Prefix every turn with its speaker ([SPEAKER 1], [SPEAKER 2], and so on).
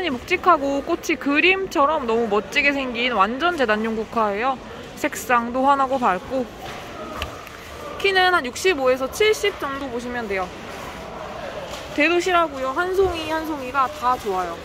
[SPEAKER 1] 굉장히 묵직하고 꽃이 그림처럼 너무 멋지게 생긴 완전 재단용 국화예요. 색상도 환하고 밝고 키는 한 65에서 70 정도 보시면 돼요. 대도시라고요. 한 송이 한 송이가 다 좋아요.